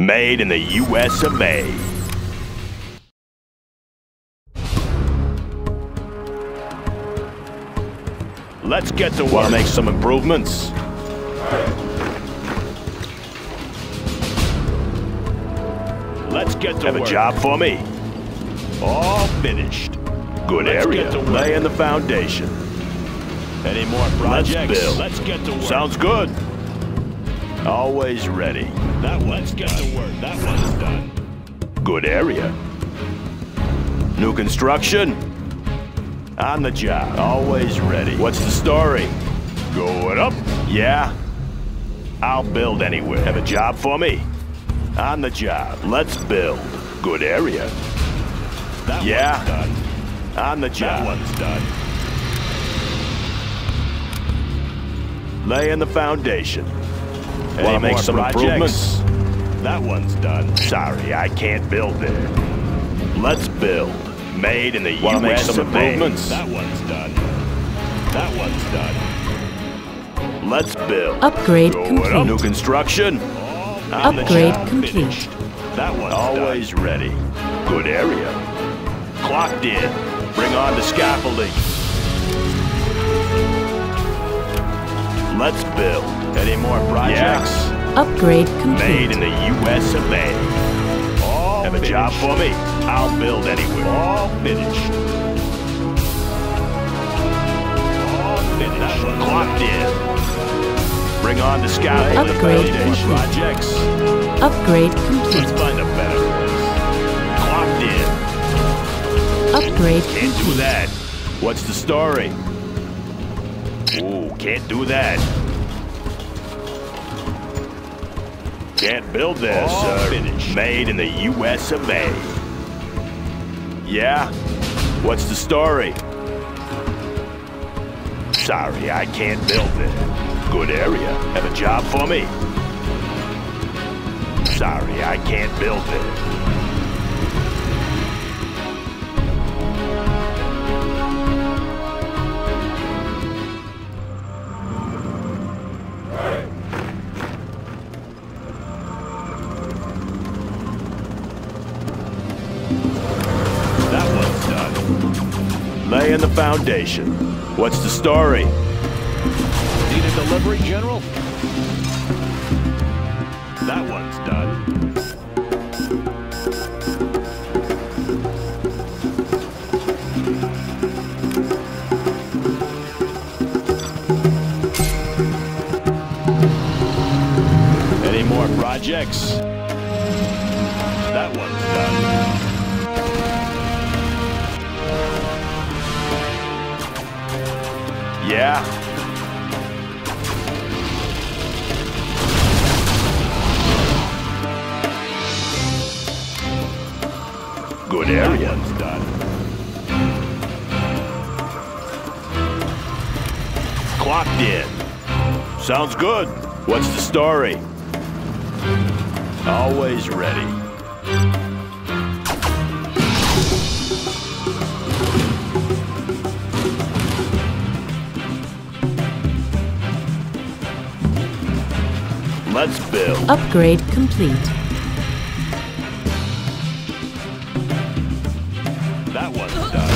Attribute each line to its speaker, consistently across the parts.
Speaker 1: Made in the US of A. Let's get to work. Make some improvements. Let's get to
Speaker 2: Have
Speaker 1: work.
Speaker 2: a job for me?
Speaker 1: All finished.
Speaker 2: Good
Speaker 1: Let's
Speaker 2: area.
Speaker 1: get to work.
Speaker 2: Laying the foundation.
Speaker 1: Any more projects?
Speaker 2: Let's build.
Speaker 1: Let's get to work.
Speaker 2: Sounds good. Always ready.
Speaker 1: That one. Let's get to work. That one's done.
Speaker 2: Good area. New construction? On the job. Always ready. What's the story? Going up? Yeah. I'll build anywhere. Have a job for me? On the job. Let's build. Good area.
Speaker 1: That
Speaker 2: Yeah.
Speaker 1: one's done.
Speaker 2: On the job.
Speaker 1: That one's done.
Speaker 2: Laying the foundation.
Speaker 1: Any
Speaker 2: Wanna make some
Speaker 1: projects?
Speaker 2: improvements?
Speaker 1: That one's done.
Speaker 2: Sorry, I can't build there. Let's build. Made in the
Speaker 1: Wanna
Speaker 2: US
Speaker 1: make some
Speaker 2: of A.
Speaker 1: improvements? That one's done. That one's done.
Speaker 2: Let's build.
Speaker 3: Upgrade
Speaker 2: Going up. New construction?
Speaker 1: All
Speaker 2: On
Speaker 3: Upgrade
Speaker 2: job.
Speaker 3: complete.
Speaker 1: finished. That one's
Speaker 2: Always ready. Good area. Clocked in. Bring on the scaffolding. Let's build.
Speaker 1: Any more projects?
Speaker 3: Upgrade complete.
Speaker 2: Made
Speaker 3: complete.
Speaker 2: in the US of A.
Speaker 1: All
Speaker 2: Have a job for me? I'll build anywhere.
Speaker 1: All finished. All finished.
Speaker 2: Clocked in. Bring on the scaffolding.
Speaker 3: Upgrade
Speaker 2: foundation.
Speaker 3: complete.
Speaker 1: Projects.
Speaker 3: Upgrade complete.
Speaker 2: Let's find a better place. Clocked in.
Speaker 3: Upgrade
Speaker 2: Can't do that. What's the story? Ooh, can't do that. Can't build this, oh,
Speaker 1: finished.
Speaker 2: Made in the US of A. Yeah? What's the story? Sorry, I can't build there. Good area. Have a job for me? Sorry, I can't build there. Foundation. What's the story?
Speaker 1: Need a delivery, General? That one's done. Any more projects? That one's done.
Speaker 2: Yeah? Good area.
Speaker 1: done.
Speaker 2: Clocked in. Sounds good. What's the story? Always ready. Let's build.
Speaker 3: Upgrade complete.
Speaker 1: That one's done.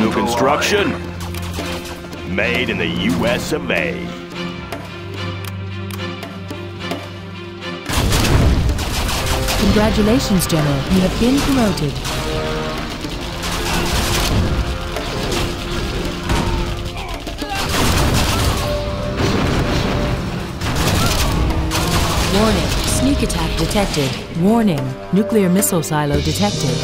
Speaker 2: New construction. Made in the US of A.
Speaker 3: Congratulations, General. You have been promoted. Warning. Sneak attack detected. Warning. Nuclear missile silo detected.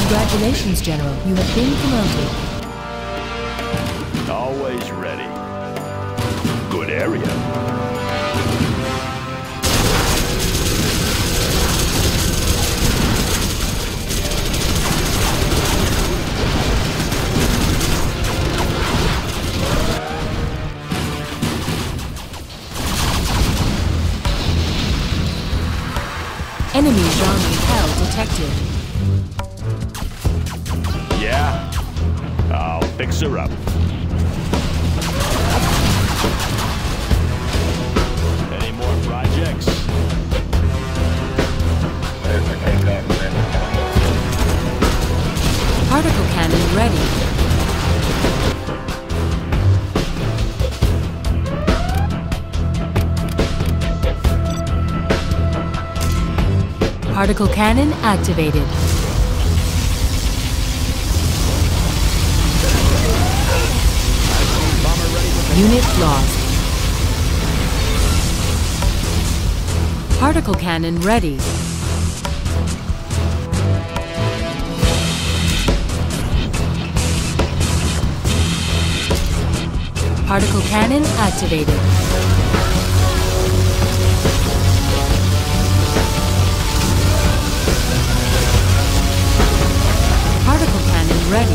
Speaker 3: Congratulations, General. You have been promoted. Enemy zombie hell detected.
Speaker 2: Yeah, I'll fix her up. Any more projects?
Speaker 3: Particle cannon ready. Particle cannon activated. Unit lost. Particle cannon ready. Particle cannon activated. Ready.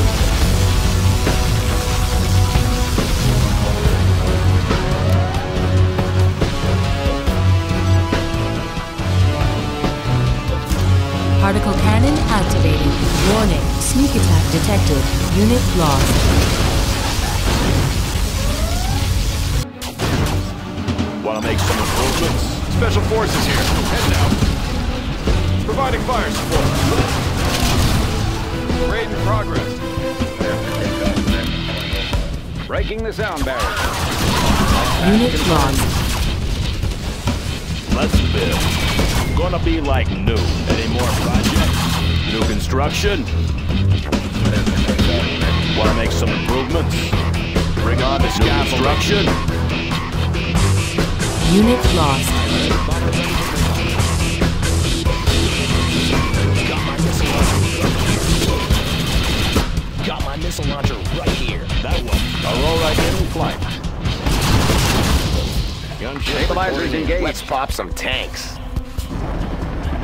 Speaker 3: Particle cannon activated. Warning, sneak attack detected. Unit lost.
Speaker 2: Want to make some improvements?
Speaker 4: Special forces here. Heading out. Providing fire support. Raid in progress. Breaking the sound barrier.
Speaker 3: Unit lost.
Speaker 2: Let's build. Gonna be like new. Any more projects? New construction? Want to make some improvements? Bring on the construction.
Speaker 3: Unit lost.
Speaker 1: Missile launcher right here.
Speaker 2: That one.
Speaker 4: Aurora in flight. Gunship Stabilizers engaged.
Speaker 1: Let's pop some tanks.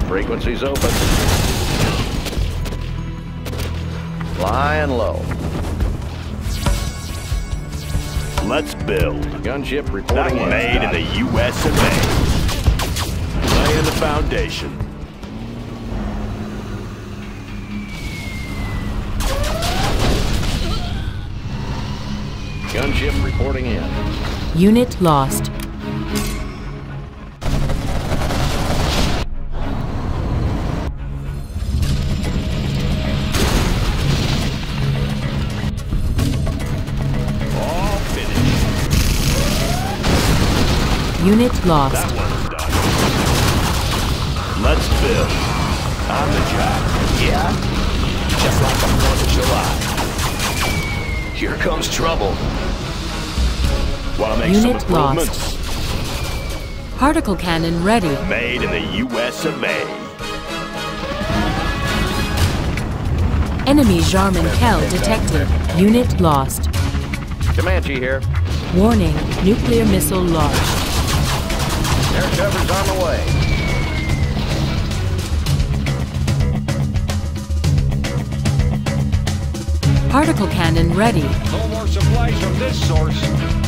Speaker 4: Frequencies open. Flying low.
Speaker 2: Let's build.
Speaker 4: Gunship
Speaker 2: That
Speaker 4: reporting
Speaker 2: one made in the U.S. of A. Laying the foundation.
Speaker 4: Gunship reporting in.
Speaker 3: Unit lost.
Speaker 2: All finished.
Speaker 3: Unit
Speaker 2: That
Speaker 3: lost.
Speaker 2: one's done. Let's build. On the job.
Speaker 1: Yeah? Just like the 4th of July. Here comes trouble.
Speaker 2: Want to make
Speaker 3: Unit
Speaker 2: some
Speaker 3: lost. Particle cannon ready.
Speaker 2: Made in the U.S. of A.
Speaker 3: Enemy Jarmen Kell detected. Unit lost.
Speaker 4: Comanche here.
Speaker 3: Warning, nuclear missile launched.
Speaker 4: Air cover's on the way.
Speaker 3: Particle cannon ready.
Speaker 4: No more supplies from this source.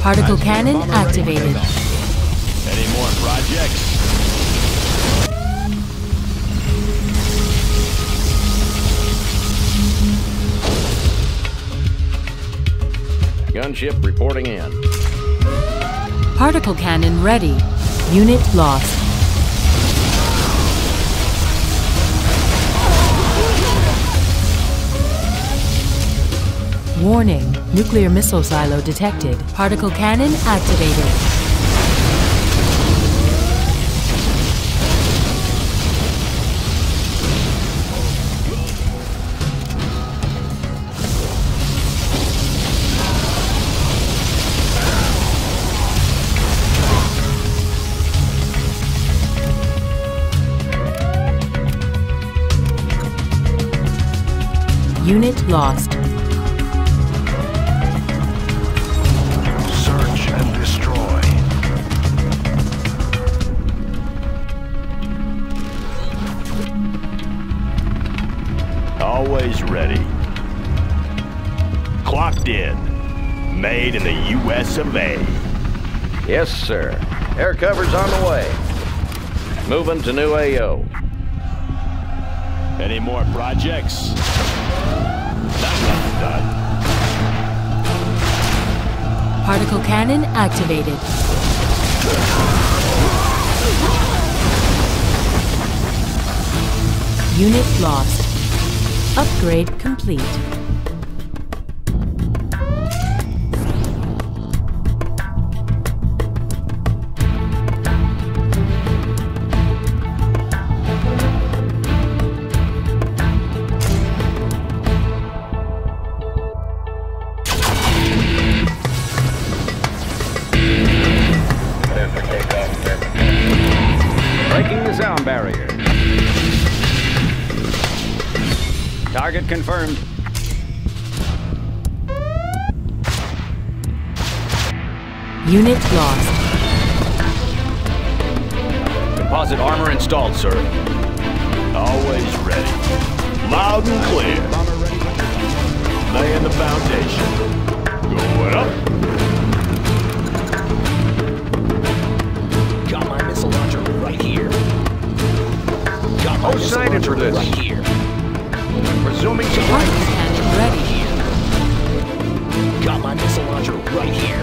Speaker 3: Particle cannon activated.
Speaker 2: Any more projects?
Speaker 4: Gunship reporting in.
Speaker 3: Particle cannon ready. Unit lost. Warning, nuclear missile silo detected. Particle cannon activated. Unit lost.
Speaker 2: Made in the U.S. of A.
Speaker 4: Yes, sir. Air cover's on the way. Moving to new AO.
Speaker 2: Any more projects?
Speaker 3: Particle cannon activated. Unit lost. Upgrade complete.
Speaker 4: Target confirmed.
Speaker 3: Unit lost.
Speaker 2: Composite armor installed, sir. Always ready. Loud and clear. Laying the foundation. Going up.
Speaker 1: Got my missile launcher right here. Got my
Speaker 4: Oh,
Speaker 1: missile launcher
Speaker 4: for this.
Speaker 1: right here.
Speaker 4: Resuming
Speaker 3: cannon ready. Here.
Speaker 1: Got my missile launcher right here.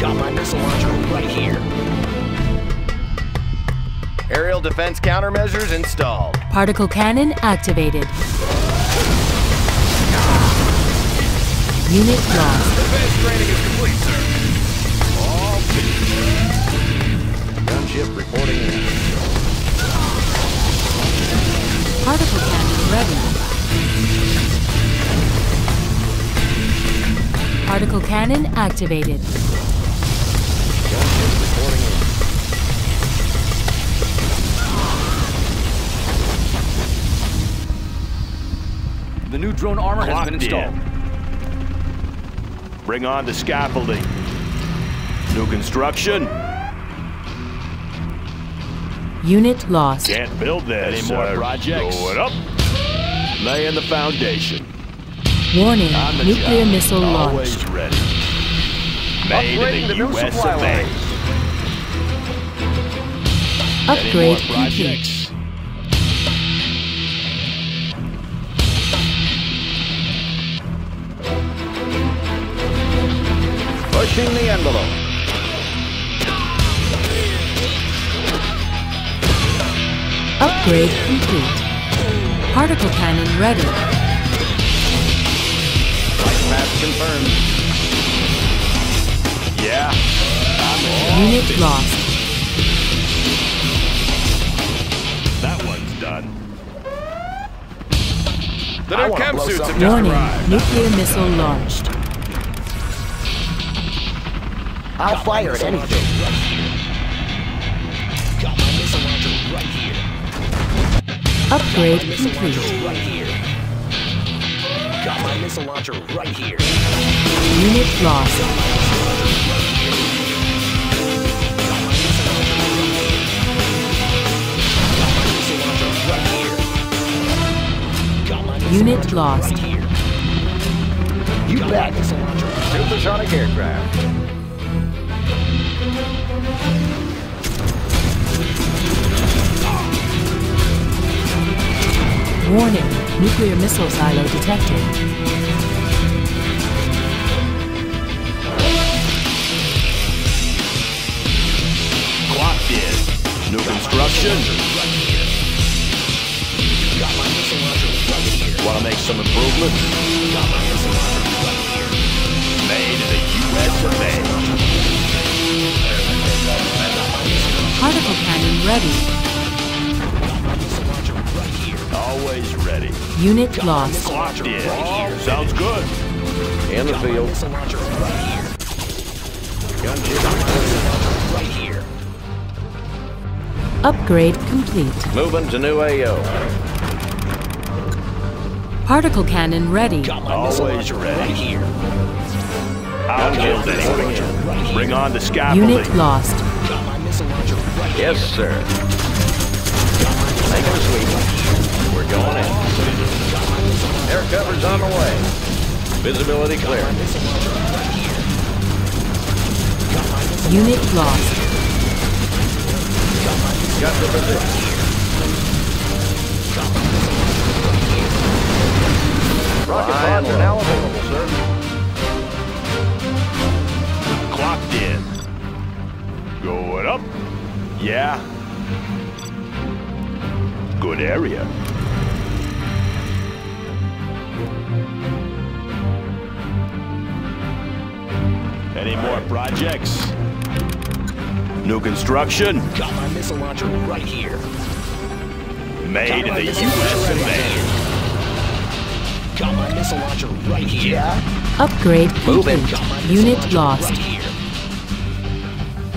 Speaker 1: Got my missile launcher right here.
Speaker 4: Aerial defense countermeasures installed.
Speaker 3: Particle cannon activated. Unit lost.
Speaker 4: Advanced training is complete, sir. All Gunship reporting in.
Speaker 3: Particle cannon ready. Particle cannon activated.
Speaker 4: Gunship reporting in.
Speaker 5: The new drone armor has been installed.
Speaker 2: in. Bring on the scaffolding. New construction?
Speaker 3: Unit lost.
Speaker 2: Can't build this.
Speaker 1: Any more
Speaker 2: sir.
Speaker 1: projects?
Speaker 2: Going up. Laying the foundation.
Speaker 3: Warning,
Speaker 2: On the
Speaker 3: nuclear
Speaker 2: job.
Speaker 3: missile
Speaker 2: Always
Speaker 3: launched.
Speaker 2: ready. Made
Speaker 4: Upgrading
Speaker 2: in
Speaker 4: the
Speaker 2: the, US of A.
Speaker 4: line.
Speaker 3: Upgrade
Speaker 2: Any
Speaker 3: complete.
Speaker 2: projects?
Speaker 4: Pushing the envelope.
Speaker 3: Upgrade complete. Particle cannon ready.
Speaker 4: Flight path confirmed.
Speaker 2: Yeah.
Speaker 3: Unit lost.
Speaker 2: That one's done.
Speaker 4: The new
Speaker 1: wanna
Speaker 4: chem
Speaker 1: blow
Speaker 4: suits have
Speaker 1: something
Speaker 4: just
Speaker 3: Warning,
Speaker 4: arrived.
Speaker 3: nuclear missile launched.
Speaker 1: I'll fire at anything.
Speaker 3: Upgrade complete.
Speaker 1: right here. Got my missile launcher right here.
Speaker 3: Unit lost.
Speaker 1: Right here. Got my missile
Speaker 3: Unit lost.
Speaker 1: Right. You Got bet. My missile launcher right here.
Speaker 4: Supersonic aircraft.
Speaker 3: Warning, nuclear missile silo detected.
Speaker 2: New construction?
Speaker 1: Got my missile launcher right here.
Speaker 2: Want to make some improvements?
Speaker 1: Got my missile launcher right here.
Speaker 2: Made in the US of A.
Speaker 3: Particle cannon ready.
Speaker 2: Ready.
Speaker 3: Unit lost.
Speaker 2: Clocked in. Sounds good.
Speaker 4: In the field.
Speaker 1: Missile launcher right here.
Speaker 4: Gunship
Speaker 1: Right here.
Speaker 3: Upgrade complete.
Speaker 4: moving to new AO.
Speaker 3: Particle cannon ready.
Speaker 1: Got my
Speaker 2: Always ready.
Speaker 1: right here.
Speaker 2: I'll build anything. Bring on the scaffolding.
Speaker 3: Unit lost.
Speaker 1: Got my missile launcher right here.
Speaker 4: Yes, sir. Making a sweep. We're going in. Air cover's on the way. Visibility clear.
Speaker 3: Unit lost.
Speaker 4: Got the position. Rocket pods are now available, sir.
Speaker 2: Clocked in. Going up. Yeah. Good area. Any more projects? New construction?
Speaker 1: Got my missile launcher right here.
Speaker 2: Made in the
Speaker 1: missile
Speaker 2: U.S. of
Speaker 1: right
Speaker 2: A.
Speaker 1: Got my missile launcher right here. Yeah.
Speaker 3: Upgrade
Speaker 1: Moving.
Speaker 3: complete.
Speaker 1: Got my missile
Speaker 3: Unit lost.
Speaker 1: Right here.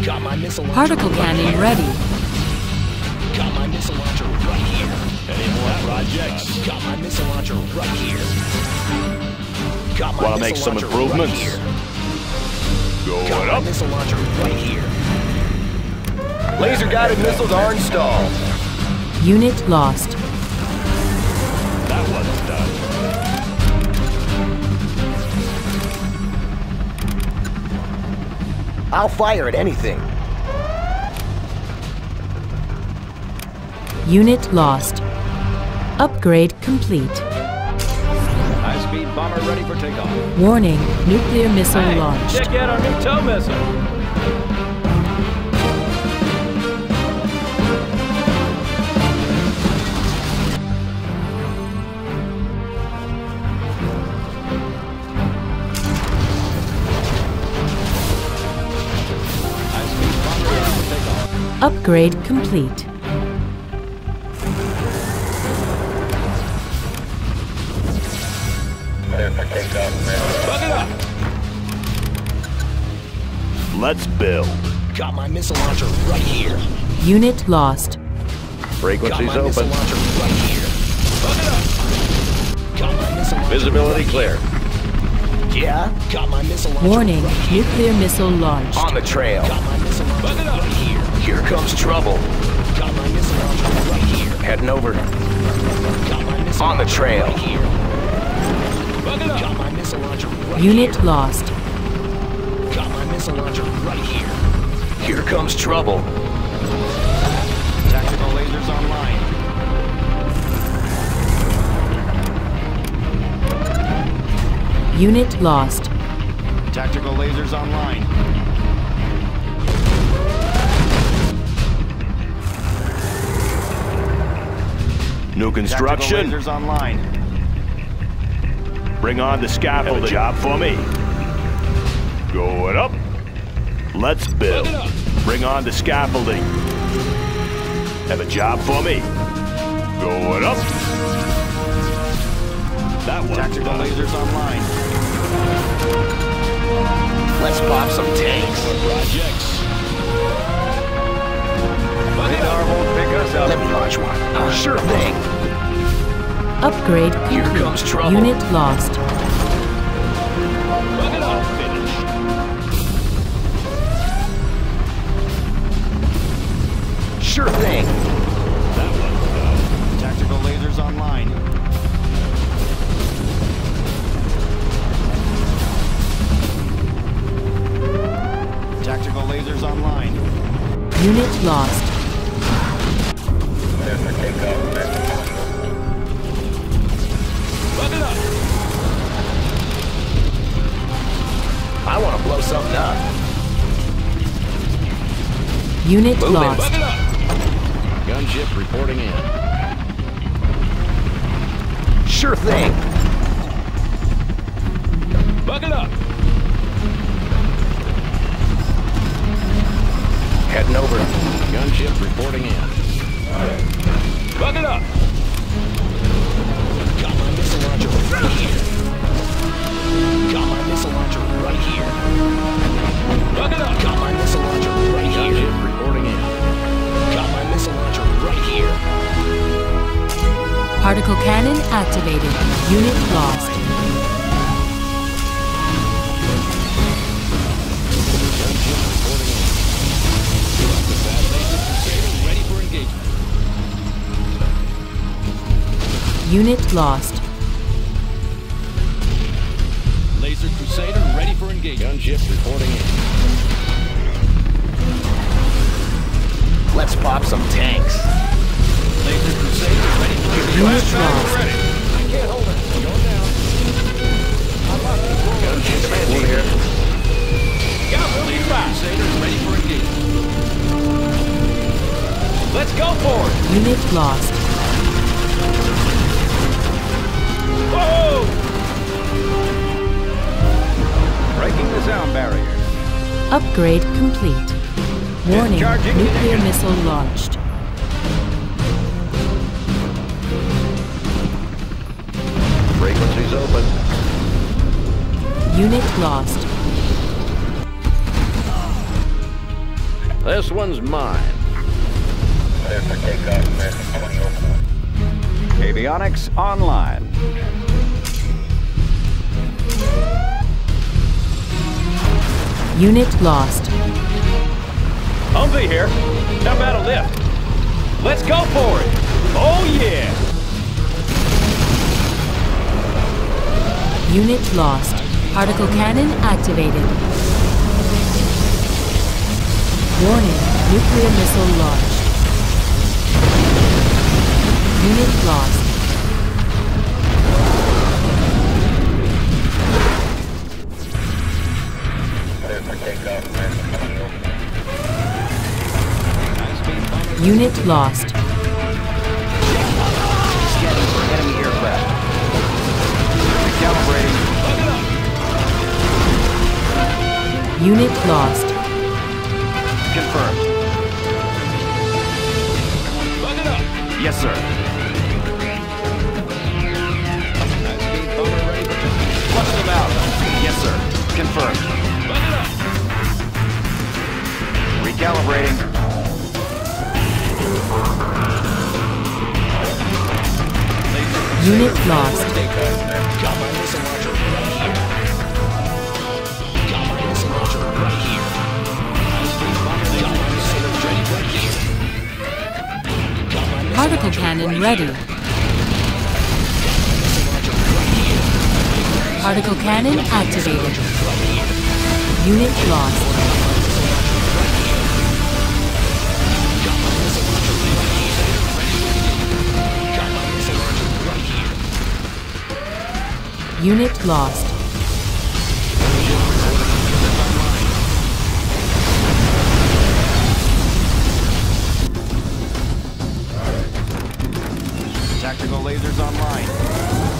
Speaker 1: Got my missile launcher
Speaker 3: Particle
Speaker 1: right
Speaker 3: cannon
Speaker 1: here.
Speaker 3: ready.
Speaker 1: Got my missile launcher right here.
Speaker 2: Any more projects?
Speaker 1: Got my missile launcher right here. Got my
Speaker 2: Wanna make some improvements?
Speaker 1: Right here.
Speaker 2: Going
Speaker 1: Got
Speaker 2: up.
Speaker 1: missile launcher right here.
Speaker 4: Laser guided missiles are installed.
Speaker 3: Unit lost.
Speaker 2: That one's done.
Speaker 6: I'll fire at anything.
Speaker 3: Unit lost. Upgrade complete.
Speaker 4: Bomber ready for takeoff.
Speaker 3: Warning, nuclear missile launched.
Speaker 4: check out our new tow missile. High-speed bomber ready for takeoff.
Speaker 3: Upgrade complete.
Speaker 2: Let's build.
Speaker 1: Got my missile launcher right here.
Speaker 3: Unit lost.
Speaker 1: Got
Speaker 4: Frequencies
Speaker 1: my missile
Speaker 4: open.
Speaker 1: launcher right here.
Speaker 4: Bucket up.
Speaker 1: Got my missile launcher
Speaker 4: Visibility
Speaker 1: right
Speaker 4: clear.
Speaker 6: Yeah?
Speaker 1: Got my missile launcher
Speaker 3: Warning,
Speaker 1: right here.
Speaker 3: nuclear missile launched.
Speaker 6: On the trail.
Speaker 1: Got my missile launcher
Speaker 4: Bucket up.
Speaker 1: right here.
Speaker 6: Here comes trouble.
Speaker 1: Got my missile launcher right here.
Speaker 6: Heading over.
Speaker 1: Got my missile
Speaker 6: On the trail.
Speaker 1: Right here.
Speaker 4: Bucket up.
Speaker 1: Got my missile launcher right
Speaker 3: Unit
Speaker 1: here.
Speaker 3: lost.
Speaker 1: Got my missile launcher right here.
Speaker 6: Here comes trouble.
Speaker 4: Tactical lasers online.
Speaker 3: Unit lost.
Speaker 4: Tactical lasers online.
Speaker 2: New construction?
Speaker 4: Tactical lasers online.
Speaker 2: Bring on the scaffolding. Have a job for me. Going up. Let's build.
Speaker 4: Build it up.
Speaker 2: Bring on the scaffolding. Have a job for me. Going up. That one's
Speaker 4: Tactical
Speaker 2: done.
Speaker 4: lasers online.
Speaker 6: Let's pop some tanks.
Speaker 2: Projects.
Speaker 4: Radar won't pick us up.
Speaker 6: Let me launch one. Oh, sure thing.
Speaker 3: Upgrade
Speaker 6: Here comes trouble.
Speaker 3: Unit lost.
Speaker 6: Sure thing.
Speaker 2: That one's done.
Speaker 4: Uh, tactical lasers online. Tactical lasers online.
Speaker 3: Unit lost.
Speaker 4: Bucket up.
Speaker 6: I want to blow something up.
Speaker 3: Unit
Speaker 6: Moving.
Speaker 3: lost.
Speaker 4: Gunship reporting in.
Speaker 6: Sure thing.
Speaker 4: Bucket up.
Speaker 6: Heading over.
Speaker 4: Gunship reporting in. Bucket up.
Speaker 1: Got my missile launcher right here. Got my missile launcher right here.
Speaker 4: Bucket up.
Speaker 1: Got my missile launcher missile launcher right here.
Speaker 3: Particle cannon activated. Unit lost.
Speaker 4: Ready for engagement.
Speaker 3: Unit lost.
Speaker 4: Laser Crusader ready for engagement. Gunship reporting in.
Speaker 6: Let's pop some tanks.
Speaker 4: Laser Crusader ready.
Speaker 3: Ready.
Speaker 4: I can't hold it. Going down. I'm up. Got a chance to
Speaker 7: here.
Speaker 4: Got ready for engagement. Let's go for it.
Speaker 3: Unit lost.
Speaker 4: Whoa! Breaking the sound barrier.
Speaker 3: Upgrade complete. Warning, nuclear missile launched.
Speaker 4: Frequencies open.
Speaker 3: Unit lost.
Speaker 4: This one's mine. Avionics online.
Speaker 3: Unit lost.
Speaker 4: Humvee here. How about a lift? Let's go for it. Oh yeah.
Speaker 3: Unit lost. Particle cannon activated. Warning, nuclear missile launched. Unit lost. Unit lost.
Speaker 4: Scanning for enemy aircraft. Recalibrating.
Speaker 3: Unit lost.
Speaker 4: Confirmed. Yes, sir. Flush them out. Yes, sir. Confirmed. Recalibrating.
Speaker 3: Unit lost. Particle cannon ready. Particle cannon activated. Unit lost. Unit lost.
Speaker 4: Tactical lasers online.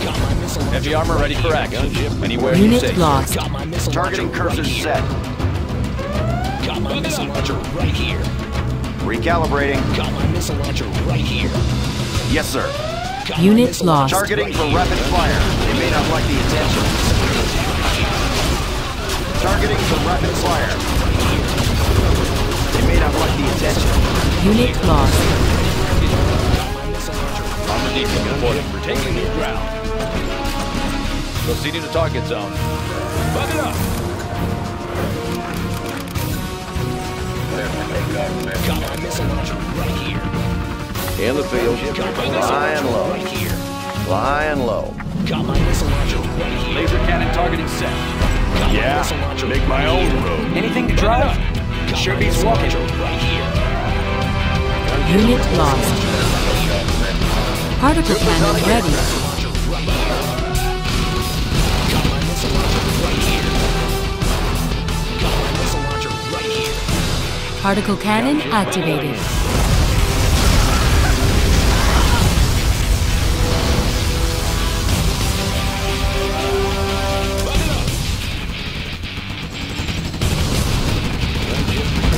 Speaker 1: Got my missile
Speaker 4: Heavy armor
Speaker 1: right
Speaker 4: ready for action. Anywhere you
Speaker 3: Unit
Speaker 4: say.
Speaker 3: lost.
Speaker 1: Got my missile
Speaker 4: Targeting
Speaker 1: launcher right
Speaker 4: cursor set.
Speaker 1: Got my missile launcher right here.
Speaker 4: Recalibrating.
Speaker 1: Got my missile launcher right here.
Speaker 4: Yes, sir.
Speaker 1: Got my
Speaker 3: Unit lost.
Speaker 1: launcher
Speaker 4: Targeting for rapid fire. They may not like the attention. Targeting for rapid fire. They may not like the attention.
Speaker 3: Unit lost.
Speaker 4: Armor detail reporting. We're taking new ground. Proceeding to target zone. Bug it up.
Speaker 1: Got my missile launcher right here.
Speaker 4: In the field.
Speaker 1: Got my
Speaker 4: Lying low.
Speaker 1: right here.
Speaker 4: Lying low.
Speaker 1: Got my missile launcher right here.
Speaker 4: Laser cannon targeting set.
Speaker 1: Got
Speaker 2: Yeah,
Speaker 1: missile launcher
Speaker 2: make my
Speaker 1: right
Speaker 2: own
Speaker 1: here.
Speaker 2: road.
Speaker 4: Anything to drive?
Speaker 1: Got
Speaker 4: Sure beats walking.
Speaker 1: Right here.
Speaker 3: Unit lost. Particle cannon ready.
Speaker 1: Right here. Got my missile launcher right here. Got my missile launcher right here.
Speaker 3: Particle cannon activated.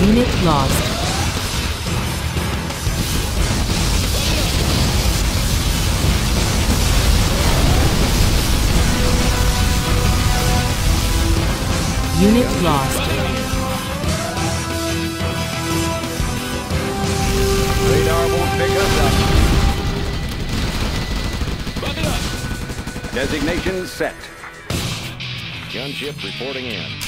Speaker 3: Unit lost. Unit lost.
Speaker 4: Radar won't pick us up. Designation set. Gunship reporting in.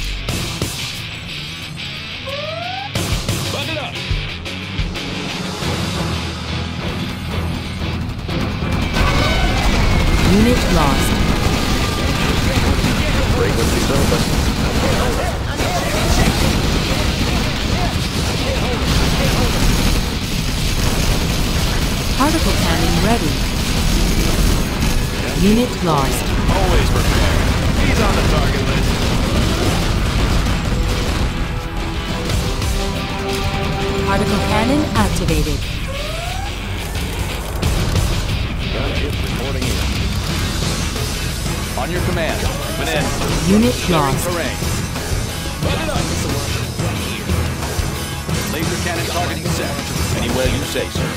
Speaker 3: Unit lost.
Speaker 4: Frequencies open.
Speaker 3: Particle cannon ready. Unit lost.
Speaker 2: Always prepared. He's on the target list.
Speaker 3: Particle cannon activated.
Speaker 4: On your command.
Speaker 3: Unit lost.
Speaker 4: terrain. Laser cannon targeting set. Anywhere you say, sir.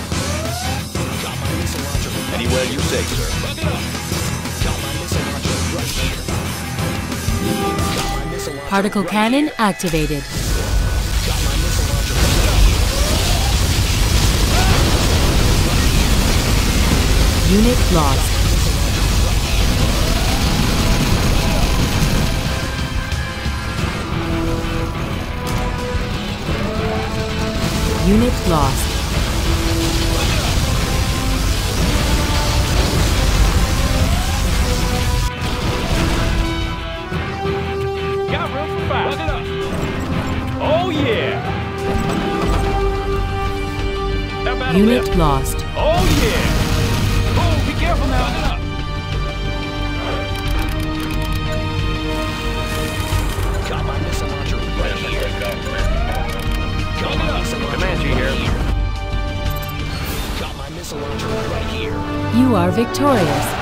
Speaker 4: Anywhere you say, sir.
Speaker 3: Particle cannon activated. Unit lost. Unit lost.
Speaker 8: Got room for five. Oh, yeah. How about a
Speaker 3: Unit lost. You are victorious.